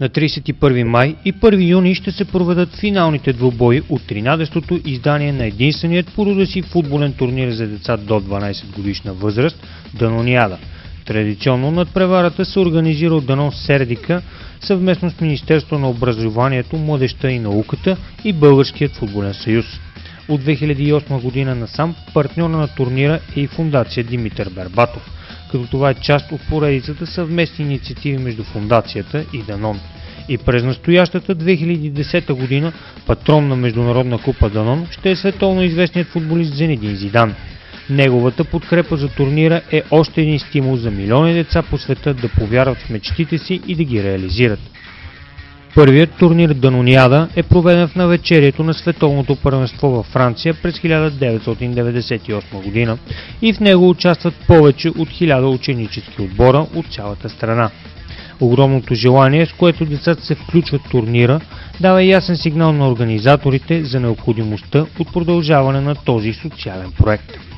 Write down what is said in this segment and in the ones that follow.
На 31 май и 1 юни ще се проведат финалните двубои от 13-то издание на единственият по рода си футболен турнир за деца до 12 годишна възраст – Данониада. Традиционно надпреварата се организира от Данон Сердика съвместно с Министерство на образованието, младеща и науката и Българският футболен съюз. От 2008 година насам партньора на турнира е и фундация Димитър Бербатов – като това е част от поредицата съвместни инициативи между фундацията и Данон. И през настоящата 2010 година патрон на Международна купа Данон ще е световно известният футболист Зенедин Зидан. Неговата подкрепа за турнира е още един стимул за милиони деца по света да повярват в мечтите си и да ги реализират. Първият турнир Данониада е проведен в навечерието на Световното първенство във Франция през 1998 година и в него участват повече от 1000 ученически отбора от цялата страна. Огромното желание, с което децата се включват в турнира, дава ясен сигнал на организаторите за необходимостта от продължаване на този социален проект.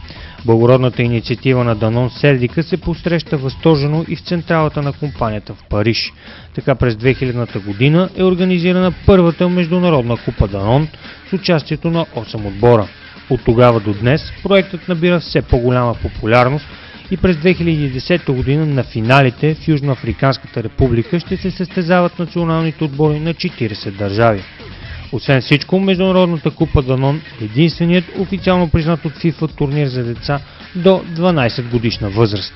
Благородната инициатива на Данон Сердика се посреща възторжено и в централата на компанията в Париж. Така през 2000-та година е организирана първата международна купа Данон с участието на 8 отбора. От тогава до днес проектът набира все по-голяма популярност и през 2010 година на финалите в Южноафриканската република ще се състезават националните отбори на 40 държави. Освен всичко, Международната купа Данон е единственият официално признат от FIFA турнир за деца до 12 годишна възраст.